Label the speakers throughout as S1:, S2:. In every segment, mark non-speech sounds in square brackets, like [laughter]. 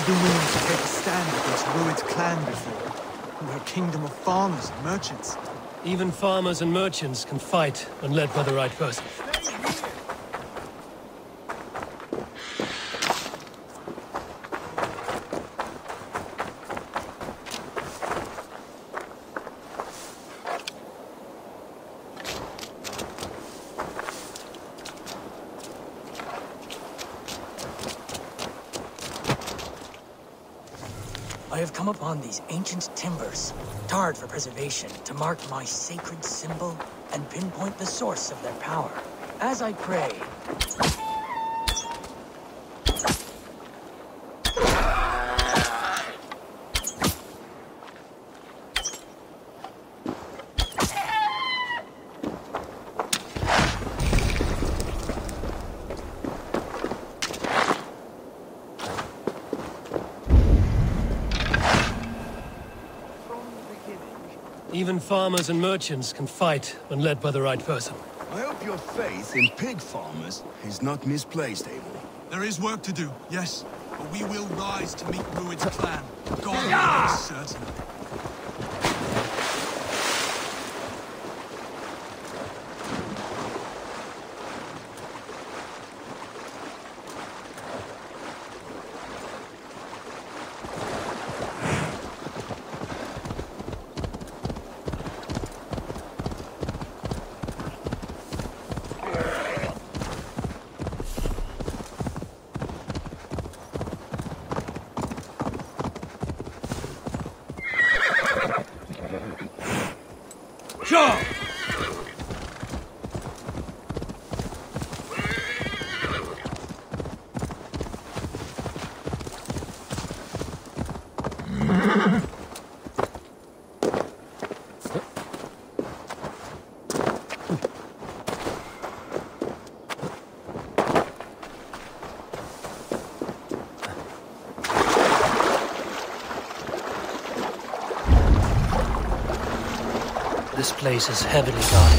S1: Who's been willing to take a stand against Rued's clan before? We're a kingdom of farmers and merchants.
S2: Even farmers and merchants can fight when led by the right person.
S3: I have come upon these ancient timbers, tarred for preservation, to mark my sacred symbol and pinpoint the source of their power. As I pray,
S2: Even farmers and merchants can fight when led by the right person.
S4: I hope your faith in pig farmers is not misplaced, Abel.
S1: There is work to do, yes. But we will rise to meet Rued's clan. God is certain.
S4: Sure!
S2: This place is heavily guarded.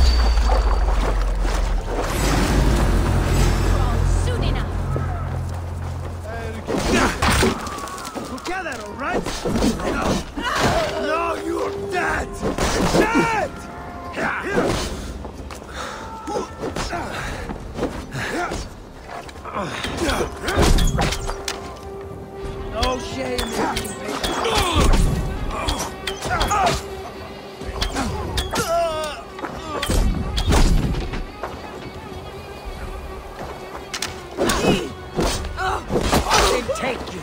S3: Take you.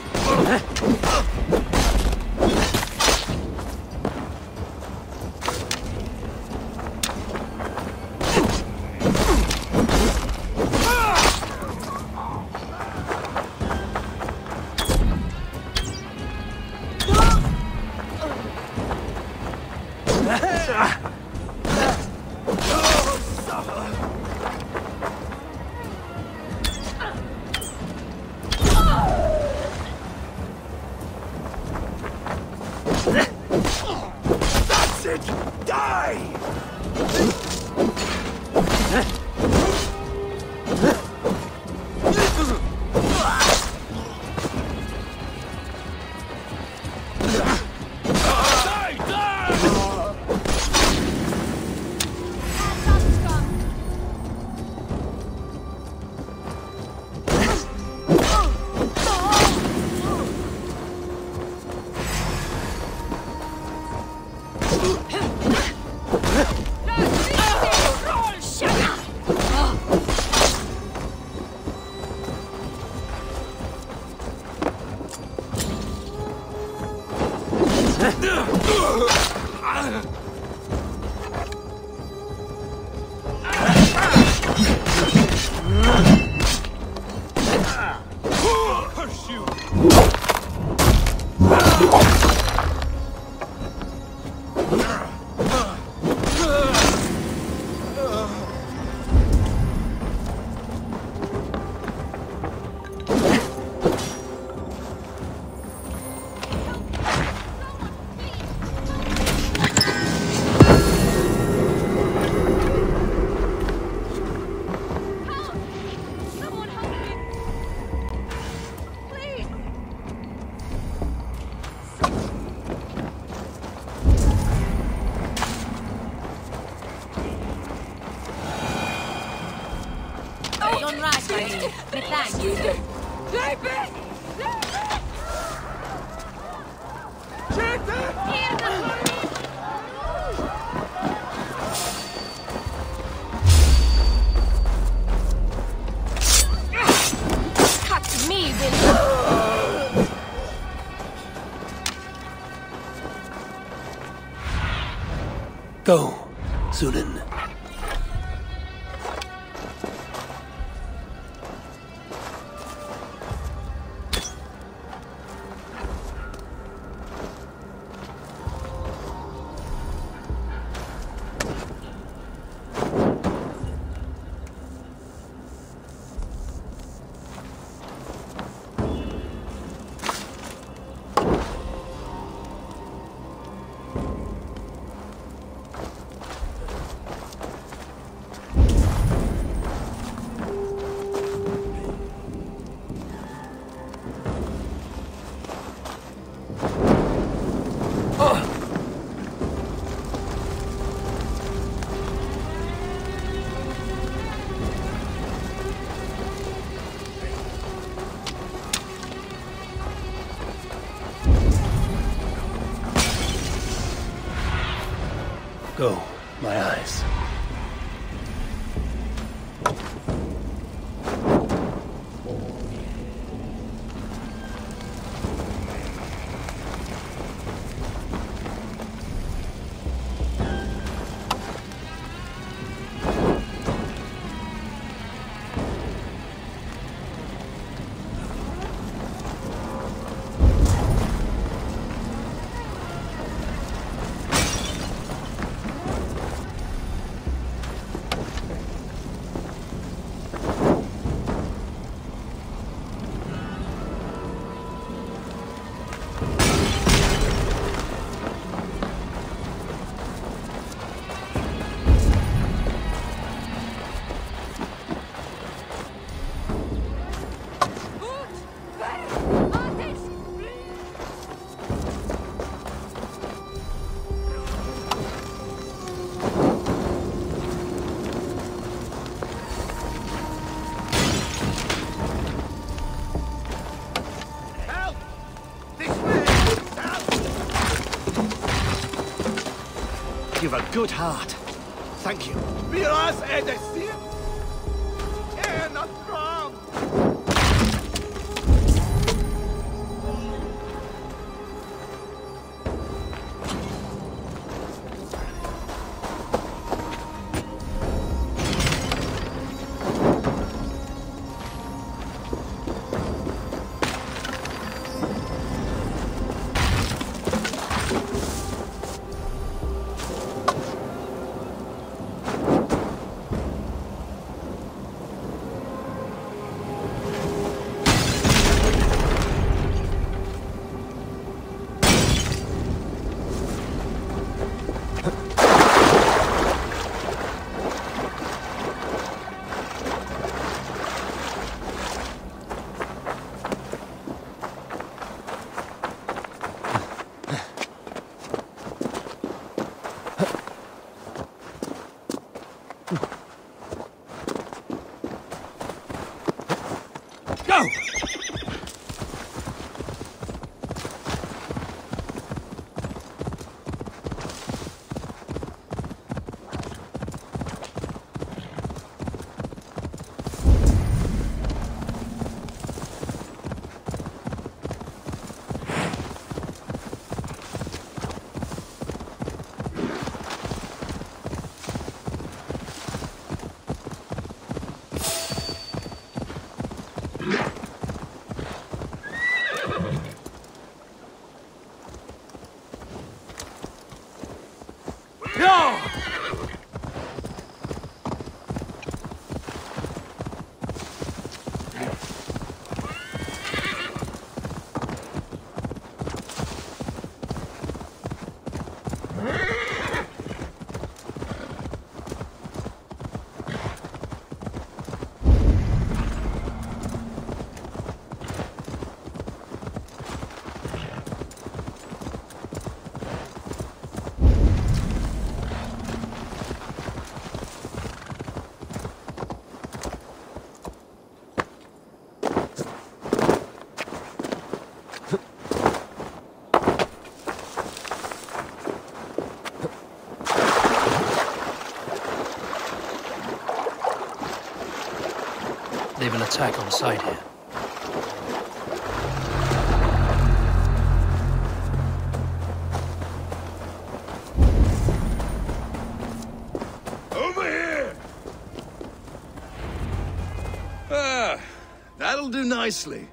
S5: Kapseln. Good heart. Thank you. Miras Edesir!
S2: Attack on sight here.
S4: Over here! Ah, that'll do nicely.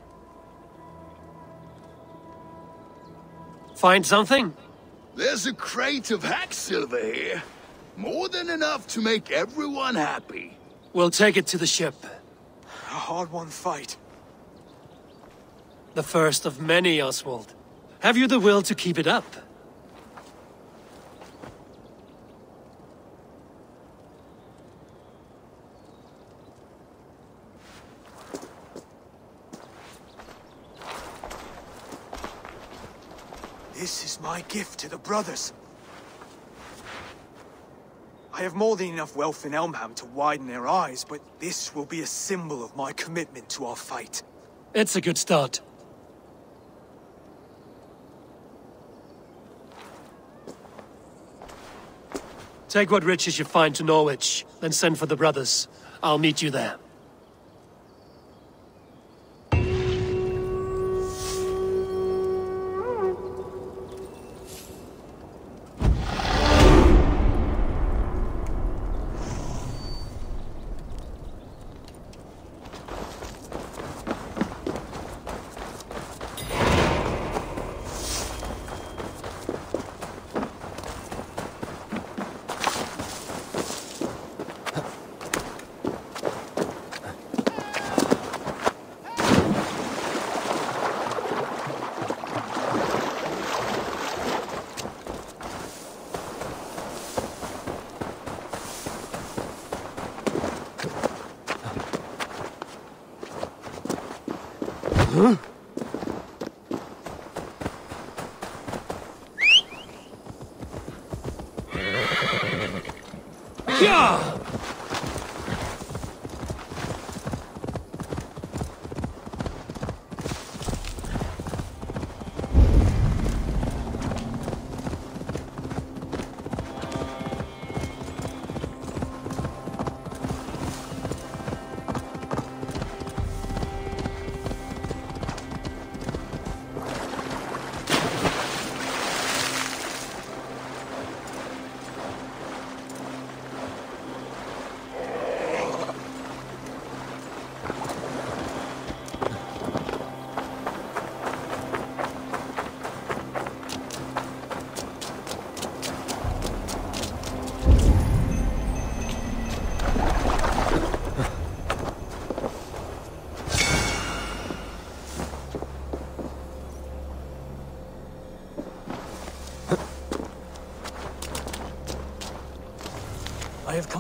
S2: Find something?
S4: There's a crate of hack silver here. More than enough to make everyone happy.
S2: We'll take it to the ship.
S1: Hard-won fight.
S2: The first of many, Oswald. Have you the will to keep it up?
S1: This is my gift to the brothers. I have more than enough wealth in Elmham to widen their eyes, but this will be a symbol of my commitment to our fight.
S2: It's a good start. Take what riches you find to Norwich, then send for the brothers. I'll meet you there.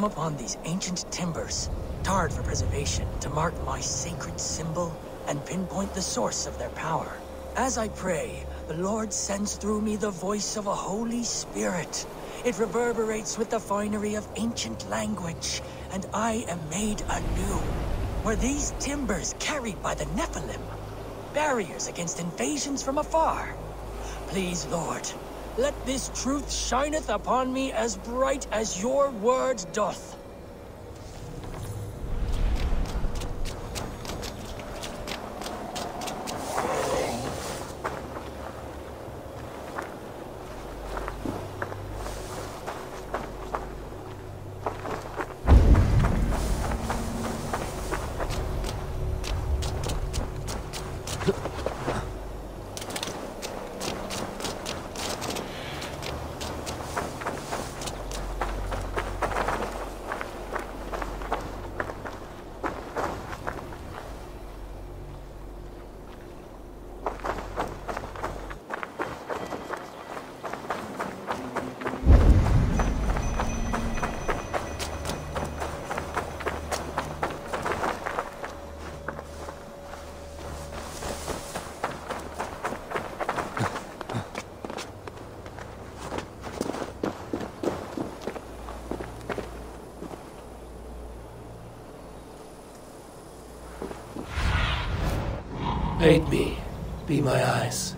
S3: Upon these ancient timbers, tarred for preservation, to mark my sacred symbol and pinpoint the source of their power. As I pray, the Lord sends through me the voice of a Holy Spirit. It reverberates with the finery of ancient language, and I am made anew. Were these timbers carried by the Nephilim? Barriers against invasions from afar? Please, Lord, let this truth shineth upon me as bright as your word doth.
S2: Aid me. Be my eyes.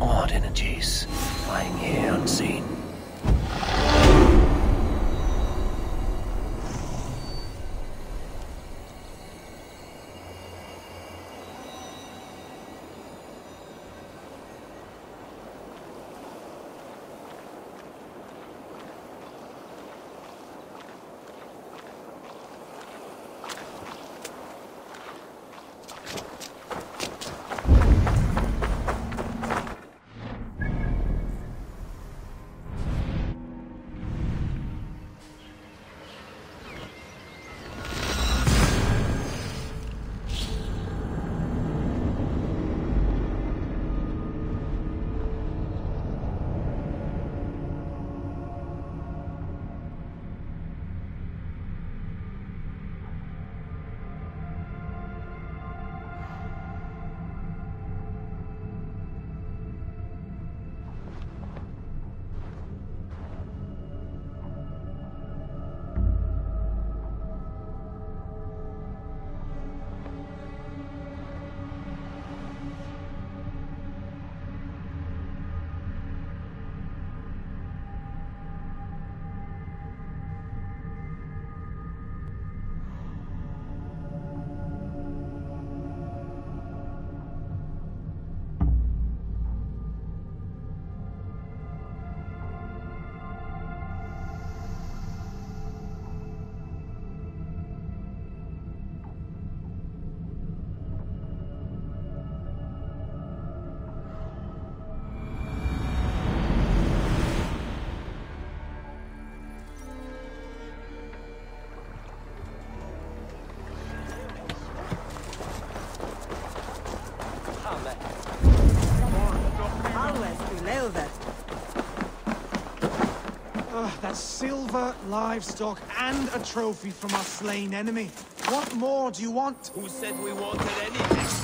S2: Odd energies, lying here unseen.
S1: That's silver, livestock, and a trophy from our slain enemy. What more do you want?
S6: Who said we wanted anything,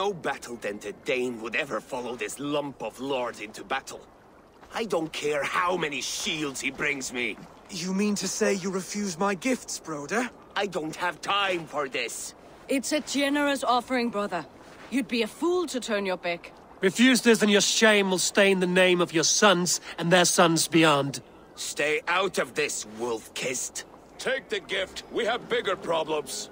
S6: No battle-dented Dane would ever follow this lump of lord into battle. I don't care how many shields he brings me.
S1: You mean to say you refuse my gifts, Broder?
S6: I don't have time for this.
S7: It's a generous offering, brother. You'd be a fool to turn your back.
S2: Refuse this and your shame will stain the name of your sons and their sons beyond.
S6: Stay out of this, wolf-kissed.
S8: Take the gift. We have bigger problems.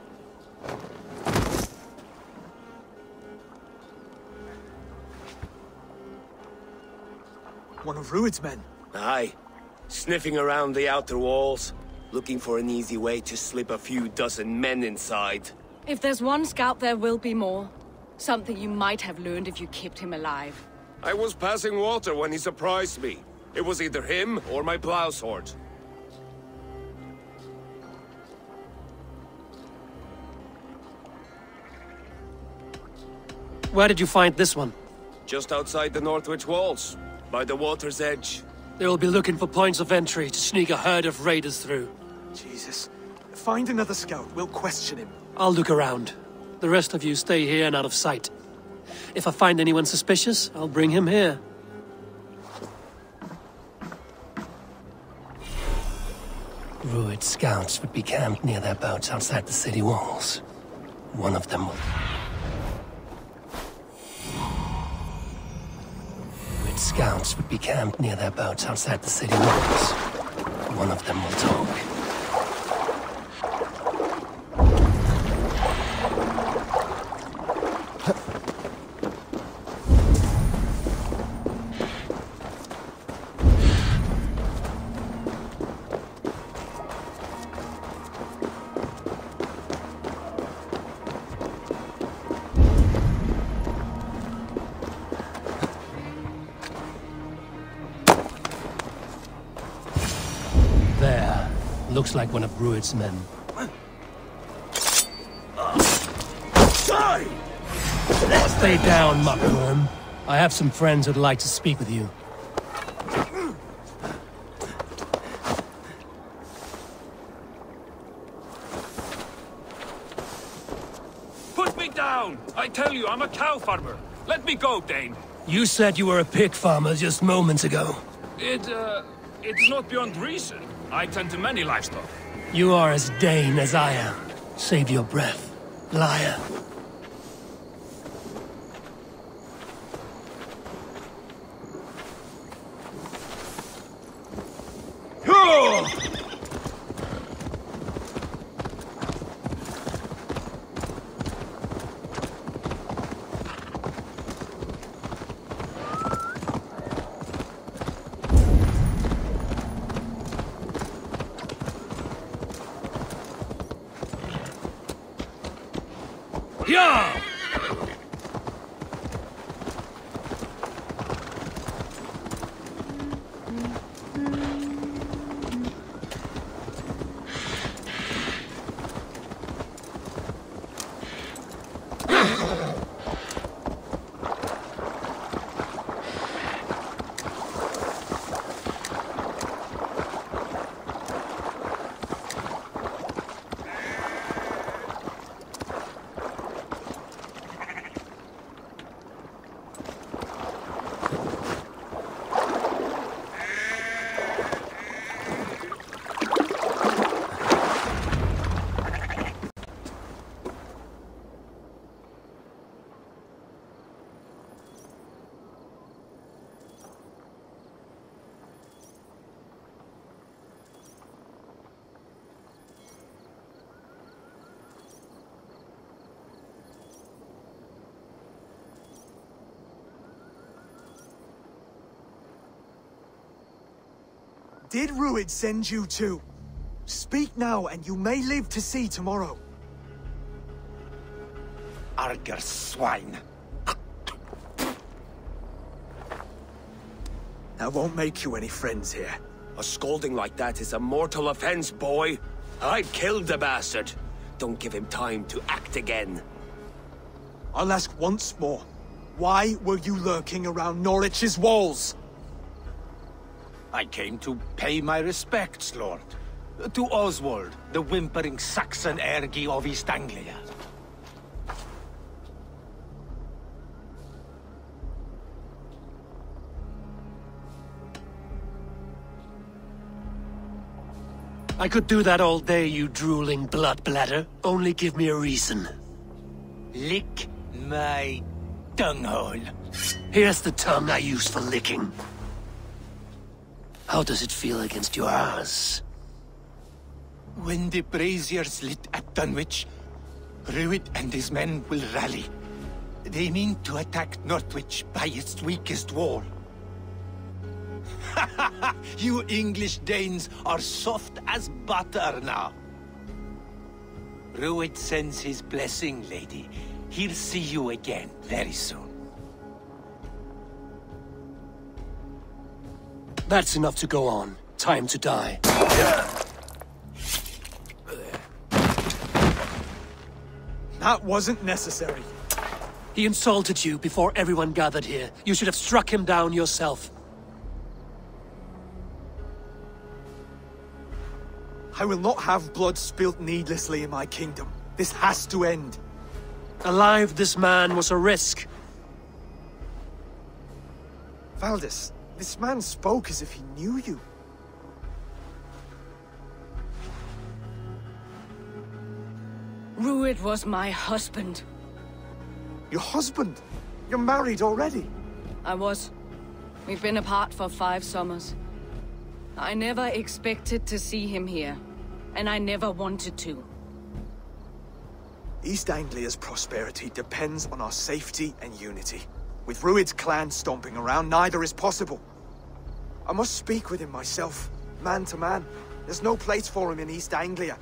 S1: One of Rued's men.
S6: Aye. Sniffing around the outer walls, looking for an easy way to slip a few dozen men inside.
S7: If there's one scout, there will be more. Something you might have learned if you kept him alive.
S8: I was passing water when he surprised me. It was either him or my plow sword.
S2: Where did you find this one?
S8: Just outside the Northwich walls, by the water's edge.
S2: They will be looking for points of entry to sneak a herd of raiders through.
S1: Jesus. Find another scout. We'll question him.
S2: I'll look around. The rest of you stay here and out of sight. If I find anyone suspicious, I'll bring him here. Rued scouts would be camped near their boats outside the city walls. One of them will... scouts would be camped near their boats outside the city walls. One of them will talk. Looks like one of Rued's men. Sorry! Stay down, muckworm. I have some friends who'd like to speak with you.
S9: Put me down! I tell you, I'm a cow farmer. Let me go, Dane.
S2: You said you were a pig farmer just moments ago.
S9: It, uh, it's not beyond reason. I tend to many livestock.
S2: You are as Dane as I am. Save your breath, liar. Yeah!
S1: Did Rued send you too? Speak now, and you may live to see tomorrow.
S5: Arger swine.
S1: That won't make you any friends here.
S6: A scolding like that is a mortal offense, boy. I'd kill the bastard. Don't give him time to act again.
S1: I'll ask once more. Why were you lurking around Norwich's walls?
S5: I came to pay my respects, Lord. To Oswald, the whimpering Saxon ergi of East Anglia.
S2: I could do that all day, you drooling blood bladder. Only give me a reason.
S5: Lick my dunghole.
S2: Here's the tongue I use for licking. How does it feel against your ass?
S5: When the braziers lit at Dunwich, Rued and his men will rally. They mean to attack Northwich by its weakest wall. [laughs] you English Danes are soft as butter now. Rued sends his blessing, lady. He'll see you again very soon.
S2: That's enough to go on. Time to die.
S1: That wasn't necessary.
S2: He insulted you before everyone gathered here. You should have struck him down yourself.
S1: I will not have blood spilt needlessly in my kingdom. This has to end.
S2: Alive, this man was a risk.
S1: Valdis, this man spoke as if he knew you.
S7: Rued was my husband.
S1: Your husband? You're married already?
S7: I was. We've been apart for five summers. I never expected to see him here, and I never wanted to.
S1: East Anglia's prosperity depends on our safety and unity. With Rued's clan stomping around, neither is possible. I must speak with him myself, man to man. There's no place for him in East Anglia.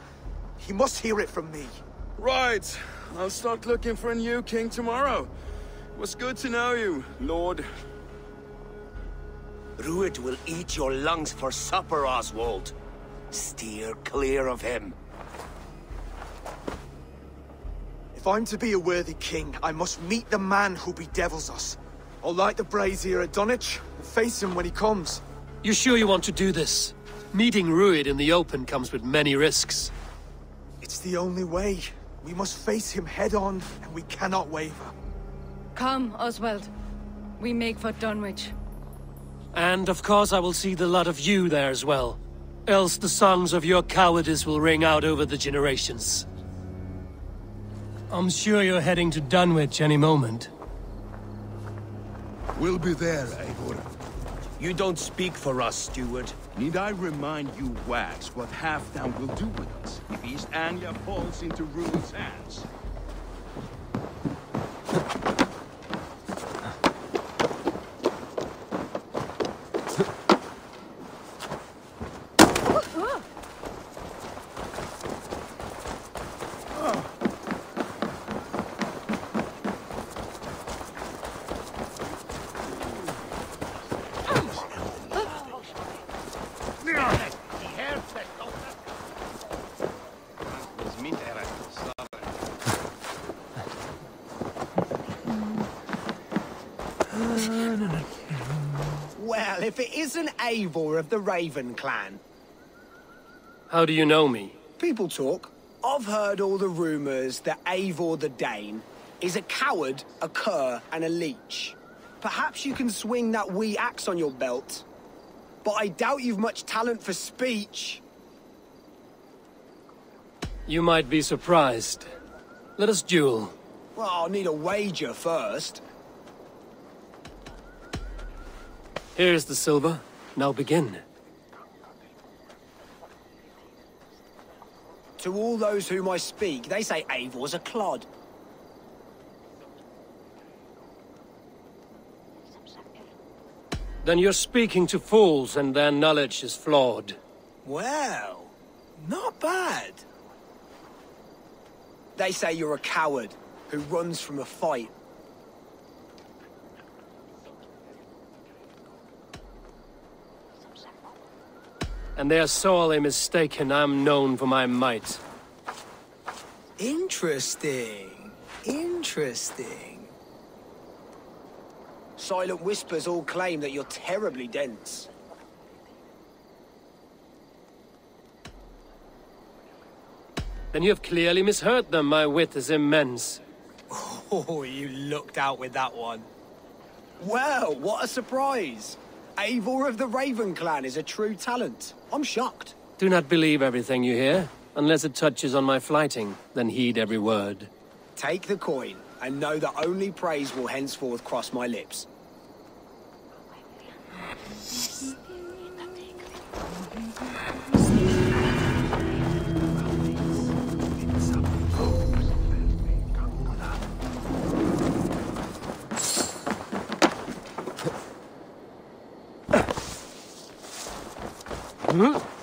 S1: He must hear it from me.
S8: Right. I'll start looking for a new king tomorrow. It was good to know you, Lord.
S6: Rued will eat your lungs for supper, Oswald. Steer clear of him.
S1: If I'm to be a worthy king, I must meet the man who bedevils us. I'll light the brazier at Dunwich and face him when he comes.
S2: You sure you want to do this? Meeting Rued in the open comes with many risks.
S1: It's the only way. We must face him head on, and we cannot waver.
S7: Come, Oswald. We make for Dunwich.
S2: And of course I will see the lot of you there as well. Else the songs of your cowardice will ring out over the generations. I'm sure you're heading to Dunwich any moment.
S4: We'll be there, Eivor.
S6: You don't speak for us, steward.
S4: Need I remind you, Wax, what Halfdan will do with us if East Anglia falls into Rued's hands?
S10: Well, if it isn't Eivor of the Raven clan.
S2: How do you know me?
S10: People talk. I've heard all the rumours that Eivor the Dane is a coward, a cur, and a leech. Perhaps you can swing that wee axe on your belt. But I doubt you've much talent for speech.
S2: You might be surprised. Let us duel.
S10: Well, I'll need a wager first.
S2: Here's the silver. Now begin.
S10: To all those whom I speak, they say Eivor's a clod.
S2: Then you're speaking to fools and their knowledge is flawed.
S10: Well, not bad. They say you're a coward who runs from a fight.
S2: And they're sorely mistaken I'm known for my might.
S10: Interesting. Interesting. Silent Whispers all claim that you're terribly dense.
S2: Then you have clearly misheard them. My wit is immense. [laughs]
S10: Oh, you looked out with that one. Well, what a surprise! Eivor of the Raven Clan is a true talent. I'm shocked.
S2: Do not believe everything you hear. Unless it touches on my flyting, then heed every word.
S10: Take the coin, and know that only praise will henceforth cross my lips.
S2: Go!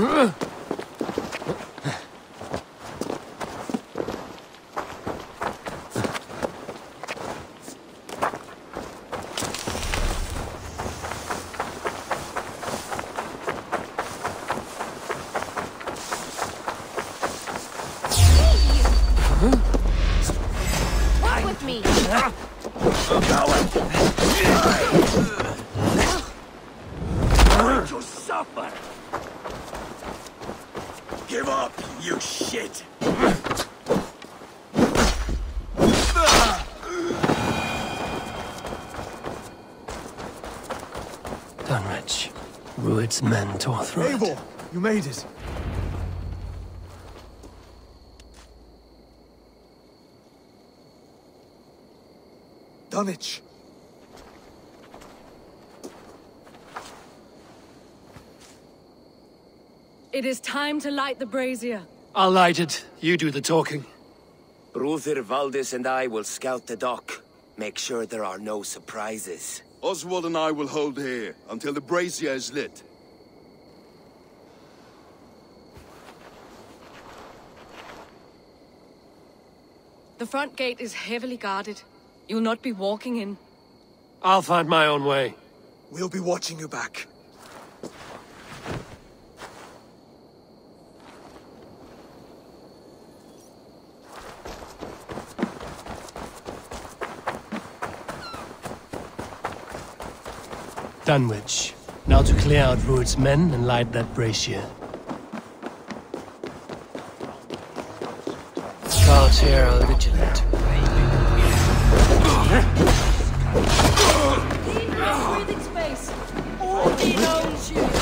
S11: Walk with me.
S1: To suffer! Give up, you shit!
S2: Dunwich. Rued's men tore through it.
S1: Eivor, you made it. Dunwich.
S7: It is time to light the brazier.
S2: I'll light it. You do the talking.
S6: Bruther Valdis and I will scout the dock. Make sure there are no surprises.
S4: Oswald and I will hold here until the brazier is lit.
S7: The front gate is heavily guarded. You'll not be walking in.
S2: I'll find my own way.
S1: We'll be watching you back.
S2: Dunwich. Now to clear out Rued's men and light that brazier. Guards here are vigilant.
S7: breathing space. Only knows you.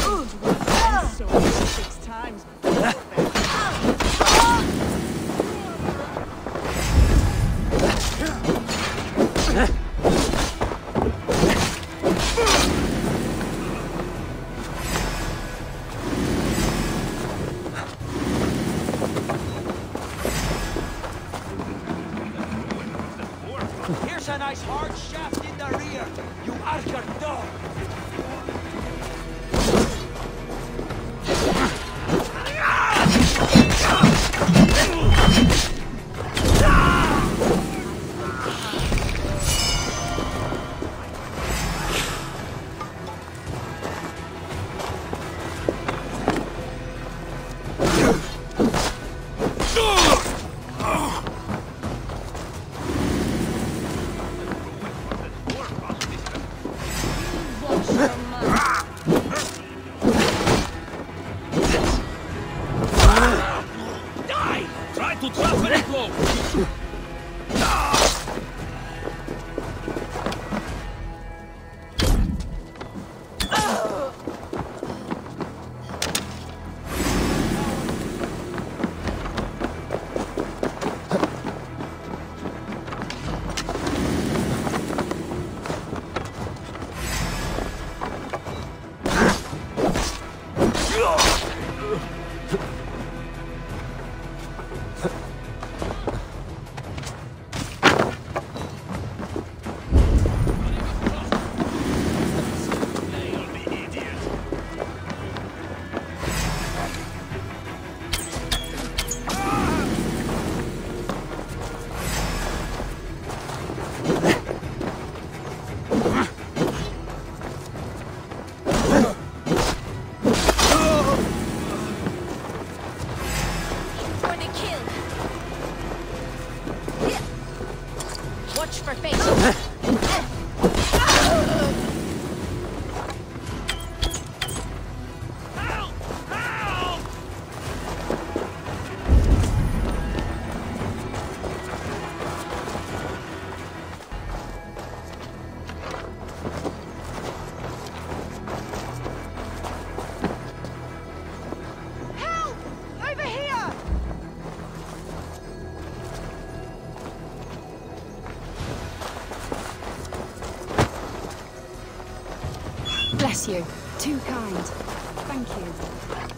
S12: You.
S13: Too kind. Thank you.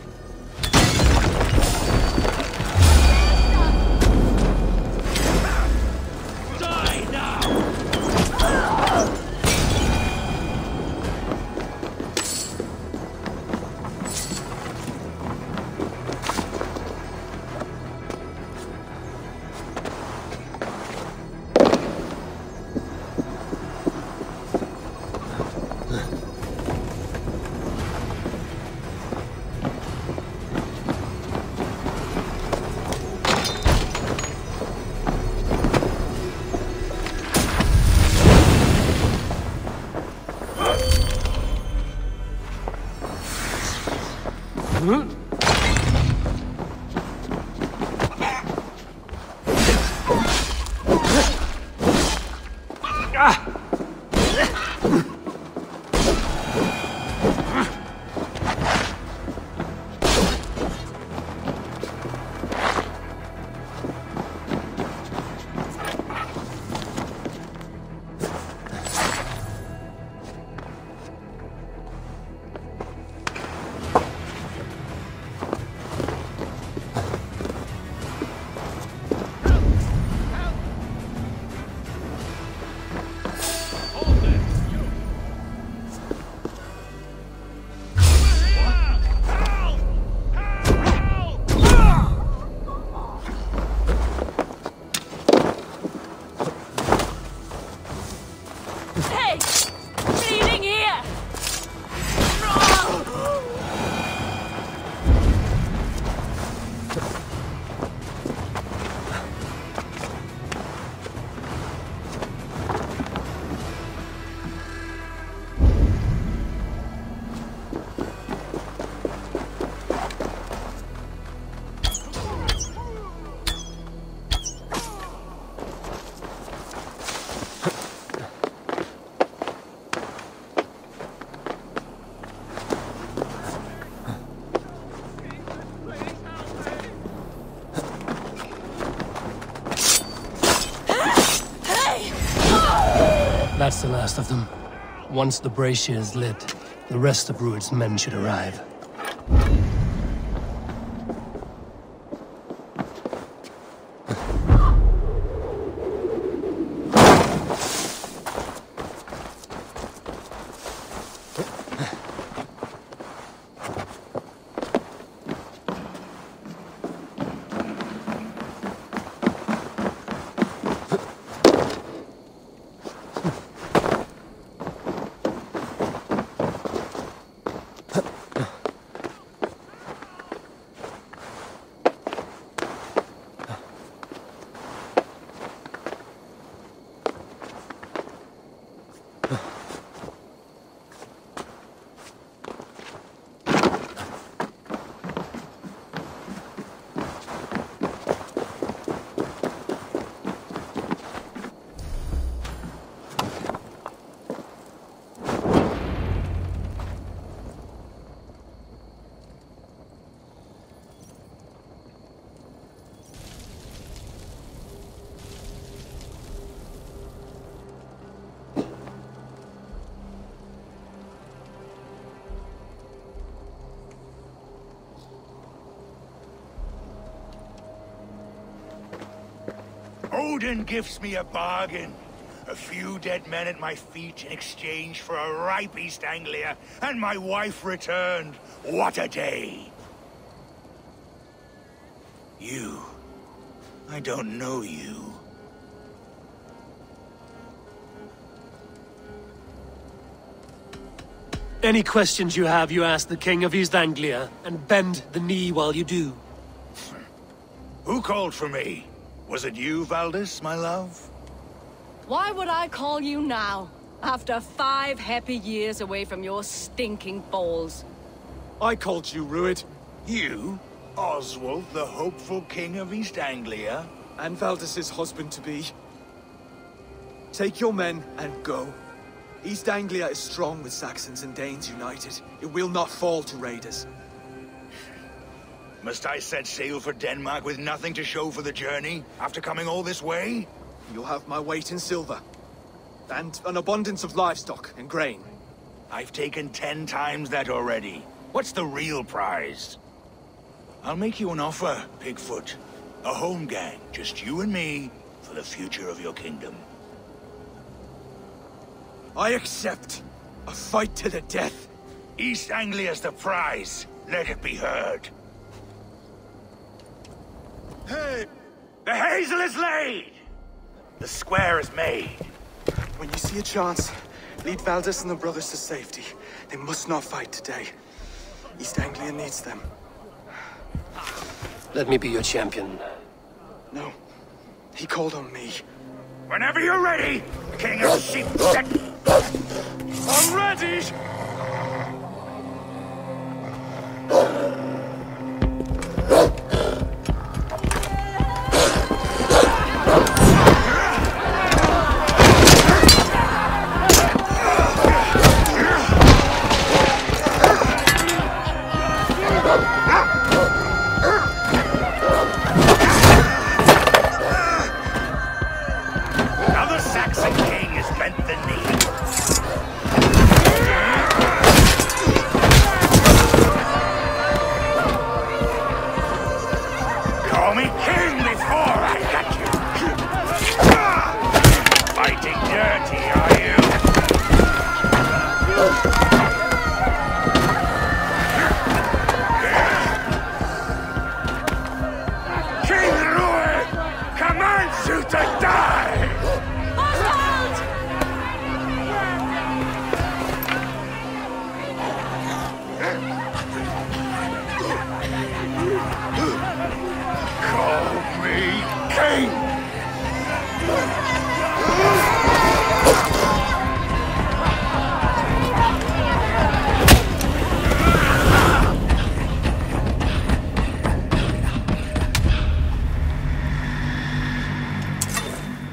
S2: That's the last of them. Once the brazier is lit, the rest of Rued's men should arrive.
S14: Odin gives me a bargain. A few dead men at my feet in exchange for a ripe East Anglia, and my wife returned. What a day! You. I don't know you.
S2: Any questions you have, you ask the King of East Anglia, and bend the knee while you do.
S14: Who called for me? Was it you, Valdis, my love?
S7: Why would I call you now? After five happy years away from your stinking balls.
S1: I called you, Rued.
S14: You? Oswald, the hopeful king of East Anglia?
S1: And Valdis's husband-to-be. Take your men and go. East Anglia is strong with Saxons and Danes united. It will not fall to raiders.
S14: Must I set sail for Denmark with nothing to show for the journey, after coming all this way?
S1: You'll have my weight in silver. And an abundance of livestock and grain.
S14: I've taken ten times that already. What's the real prize? I'll make you an offer, Pigfoot. A holmgang, just you and me, for the future of your kingdom.
S1: I accept. A fight to the death.
S14: East Anglia's the prize. Let it be heard.
S1: Hey!
S14: The hazel is laid! The square is made.
S1: When you see a chance, lead Valdis and the brothers to safety. They must not fight today. East Anglia needs them.
S2: Let me be your champion.
S1: No. He called on me.
S14: Whenever you're ready, King of Sheep.
S1: I'm ready!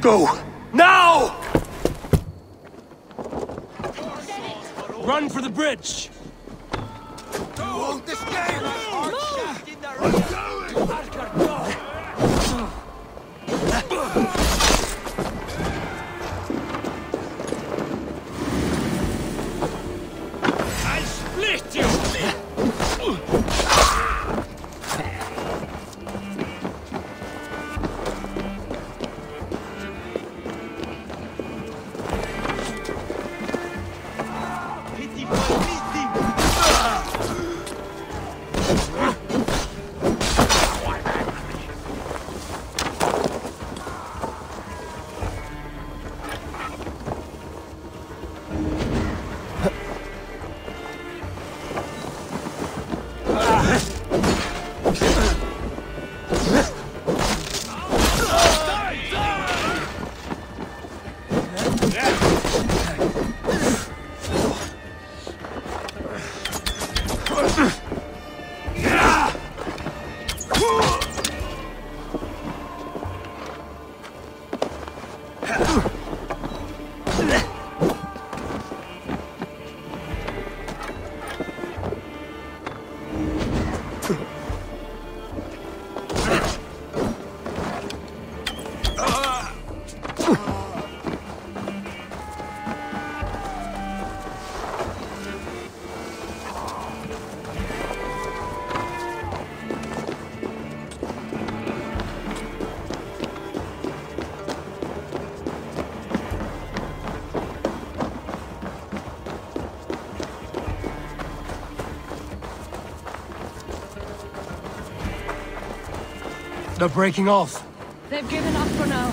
S2: Go! Now! Run for the bridge! They're breaking off.
S7: They've given up for now.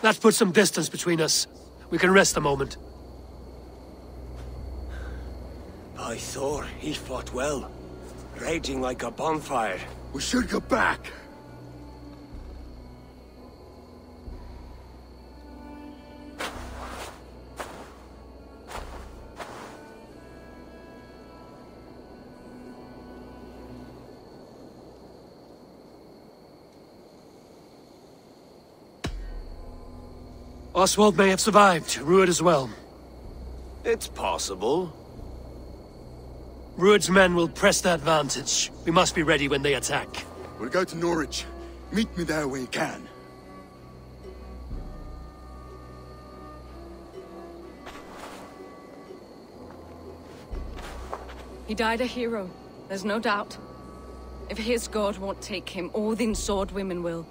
S2: That puts some distance between us. We can rest a moment.
S6: By Thor, he fought well. Raging like a bonfire.
S4: We should go back.
S2: Oswald may have survived, Rued as well.
S6: It's possible.
S2: Rued's men will press the advantage. We must be ready when they attack.
S4: We'll go to Norwich. Meet me there when you can.
S7: He died a hero, there's no doubt. If his god won't take him, Odin's sword women will.